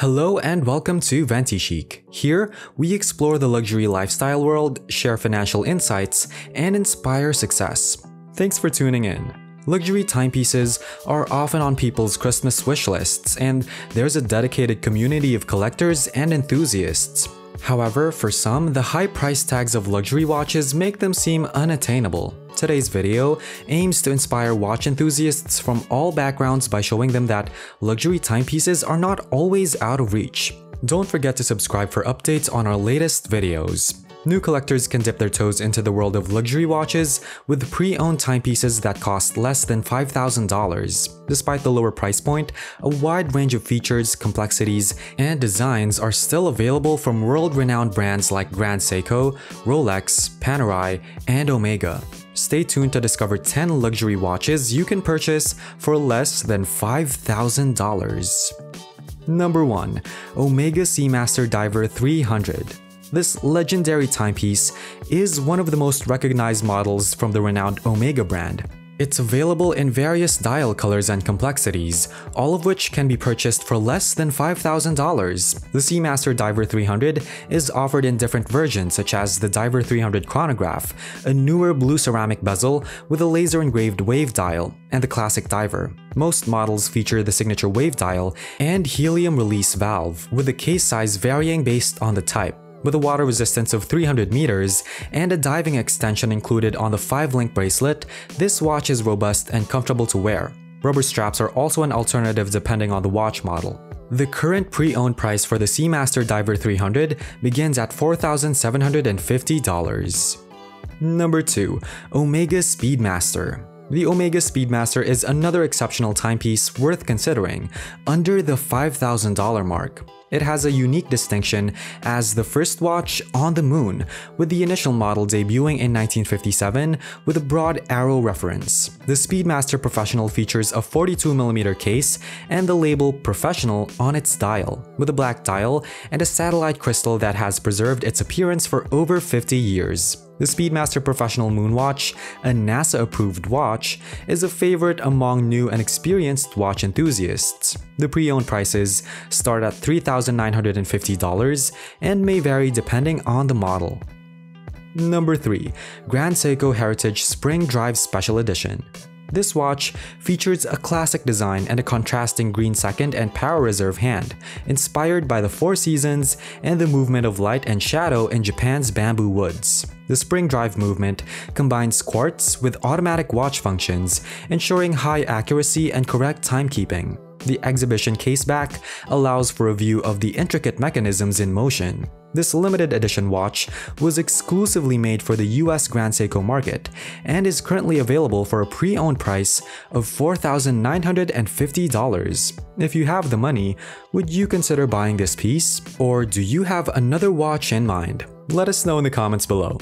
Hello and welcome to Ventichic. Here, we explore the luxury lifestyle world, share financial insights, and inspire success. Thanks for tuning in. Luxury timepieces are often on people's Christmas wish lists, and there's a dedicated community of collectors and enthusiasts. However, for some, the high price tags of luxury watches make them seem unattainable. Today's video aims to inspire watch enthusiasts from all backgrounds by showing them that luxury timepieces are not always out of reach. Don't forget to subscribe for updates on our latest videos. New collectors can dip their toes into the world of luxury watches with pre-owned timepieces that cost less than $5,000. Despite the lower price point, a wide range of features, complexities, and designs are still available from world-renowned brands like Grand Seiko, Rolex, Panerai, and Omega. Stay tuned to discover 10 luxury watches you can purchase for less than $5,000. Number 1. Omega Seamaster Diver 300 this legendary timepiece is one of the most recognized models from the renowned Omega brand. It's available in various dial colors and complexities, all of which can be purchased for less than $5,000. The Seamaster Diver 300 is offered in different versions such as the Diver 300 Chronograph, a newer blue ceramic bezel with a laser engraved wave dial, and the Classic Diver. Most models feature the signature wave dial and helium release valve, with the case size varying based on the type. With a water resistance of 300 meters and a diving extension included on the 5-link bracelet, this watch is robust and comfortable to wear. Rubber straps are also an alternative depending on the watch model. The current pre-owned price for the Seamaster Diver 300 begins at $4,750. Number 2. Omega Speedmaster the Omega Speedmaster is another exceptional timepiece worth considering, under the $5,000 mark. It has a unique distinction as the first watch on the moon, with the initial model debuting in 1957 with a broad arrow reference. The Speedmaster Professional features a 42mm case and the label Professional on its dial, with a black dial and a satellite crystal that has preserved its appearance for over 50 years. The Speedmaster Professional Moonwatch, a NASA-approved watch, is a favorite among new and experienced watch enthusiasts. The pre-owned prices start at $3,950 and may vary depending on the model. Number 3. Grand Seiko Heritage Spring Drive Special Edition this watch features a classic design and a contrasting green second and power reserve hand, inspired by the Four Seasons and the movement of light and shadow in Japan's bamboo woods. The spring drive movement combines quartz with automatic watch functions, ensuring high accuracy and correct timekeeping. The exhibition caseback allows for a view of the intricate mechanisms in motion. This limited edition watch was exclusively made for the US Grand Seiko market and is currently available for a pre-owned price of $4,950. If you have the money, would you consider buying this piece? Or do you have another watch in mind? Let us know in the comments below.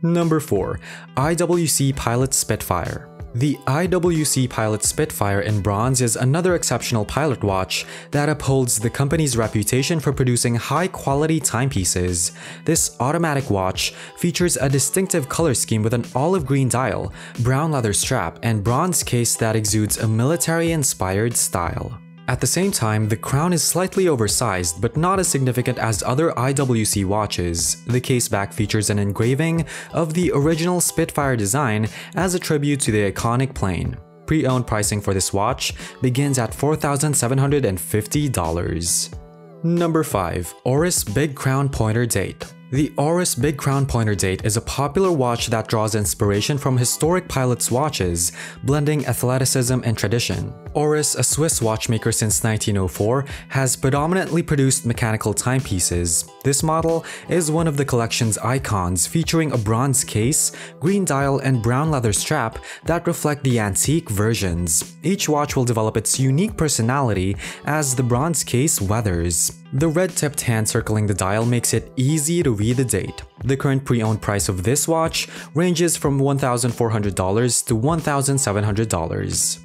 Number 4. IWC Pilot Spitfire the IWC Pilot Spitfire in bronze is another exceptional pilot watch that upholds the company's reputation for producing high-quality timepieces. This automatic watch features a distinctive color scheme with an olive green dial, brown leather strap, and bronze case that exudes a military-inspired style. At the same time, the crown is slightly oversized but not as significant as other IWC watches. The caseback features an engraving of the original Spitfire design as a tribute to the iconic plane. Pre-owned pricing for this watch begins at $4,750. Number 5. Oris Big Crown Pointer Date the Oris Big Crown Pointer Date is a popular watch that draws inspiration from historic pilots' watches, blending athleticism and tradition. Oris, a Swiss watchmaker since 1904, has predominantly produced mechanical timepieces. This model is one of the collection's icons, featuring a bronze case, green dial, and brown leather strap that reflect the antique versions. Each watch will develop its unique personality as the bronze case weathers. The red-tipped hand circling the dial makes it easy to read the date. The current pre-owned price of this watch ranges from $1,400 to $1,700.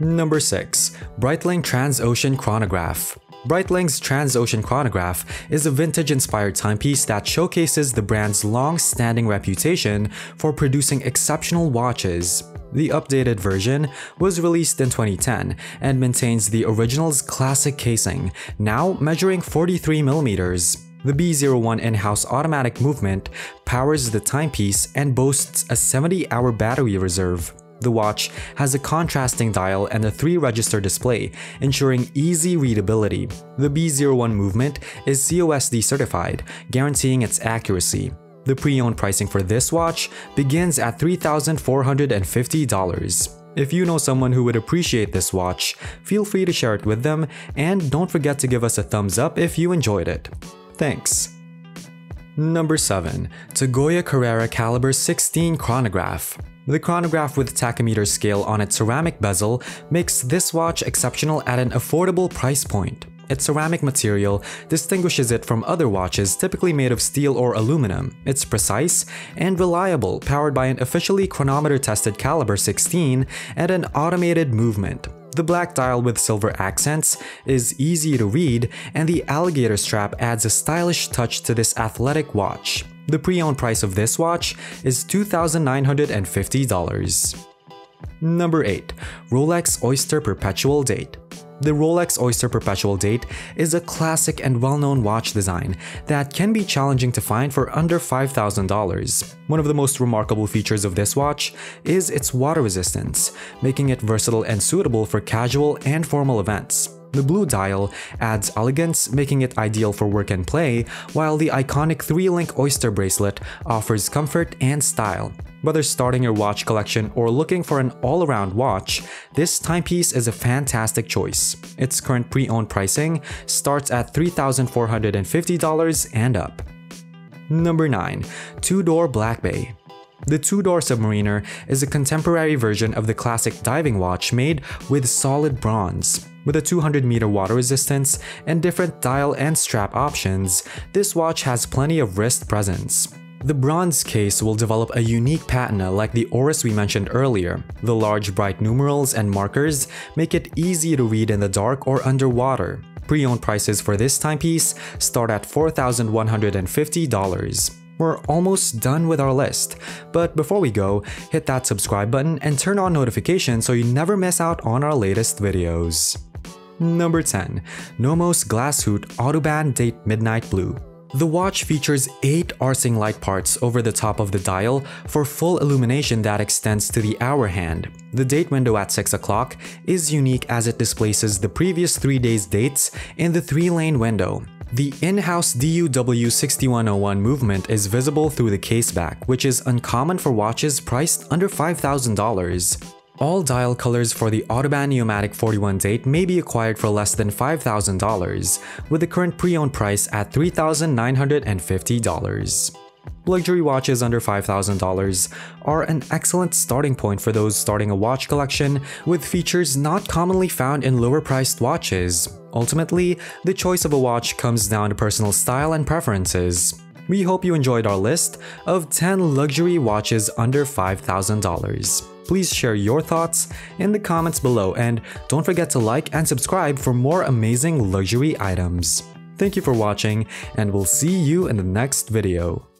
Number 6. Breitling Transocean Chronograph Breitling's Transocean Chronograph is a vintage-inspired timepiece that showcases the brand's long-standing reputation for producing exceptional watches. The updated version was released in 2010 and maintains the original's classic casing, now measuring 43mm. The B01 in-house automatic movement powers the timepiece and boasts a 70-hour battery reserve. The watch has a contrasting dial and a 3-register display, ensuring easy readability. The B01 movement is COSC certified, guaranteeing its accuracy. The pre-owned pricing for this watch begins at $3,450. If you know someone who would appreciate this watch, feel free to share it with them and don't forget to give us a thumbs up if you enjoyed it. Thanks. Number 7. TAG Heuer Carrera Caliber 16 Chronograph the chronograph with tachymeter scale on its ceramic bezel makes this watch exceptional at an affordable price point. Its ceramic material distinguishes it from other watches typically made of steel or aluminum. It's precise and reliable, powered by an officially chronometer-tested caliber 16 and an automated movement. The black dial with silver accents is easy to read, and the alligator strap adds a stylish touch to this athletic watch. The pre-owned price of this watch is $2,950. Number 8. Rolex Oyster Perpetual Date the Rolex Oyster Perpetual Date is a classic and well-known watch design that can be challenging to find for under $5,000. One of the most remarkable features of this watch is its water resistance, making it versatile and suitable for casual and formal events. The blue dial adds elegance, making it ideal for work and play, while the iconic 3-link Oyster bracelet offers comfort and style. Whether starting your watch collection or looking for an all-around watch, this timepiece is a fantastic choice. Its current pre-owned pricing starts at $3,450 and up. Number 9. Tudor Black Bay the Tudor Submariner is a contemporary version of the classic diving watch made with solid bronze. With a 200 meter water resistance and different dial and strap options, this watch has plenty of wrist presence. The bronze case will develop a unique patina like the Oris we mentioned earlier. The large bright numerals and markers make it easy to read in the dark or underwater. Pre-owned prices for this timepiece start at $4,150. We're almost done with our list, but before we go, hit that subscribe button and turn on notifications so you never miss out on our latest videos. Number 10. Nomos Glass Hoot Autobahn Date Midnight Blue the watch features 8 Arsing light parts over the top of the dial for full illumination that extends to the hour hand. The date window at 6 o'clock is unique as it displaces the previous 3 days' dates in the 3-lane window. The in-house DUW6101 movement is visible through the caseback, which is uncommon for watches priced under $5,000. All dial colors for the Autobahn Neomatic 41 date may be acquired for less than $5,000, with the current pre-owned price at $3,950. Luxury watches under $5,000 are an excellent starting point for those starting a watch collection with features not commonly found in lower-priced watches. Ultimately, the choice of a watch comes down to personal style and preferences. We hope you enjoyed our list of 10 luxury watches under $5,000. Please share your thoughts in the comments below and don't forget to like and subscribe for more amazing luxury items. Thank you for watching and we'll see you in the next video.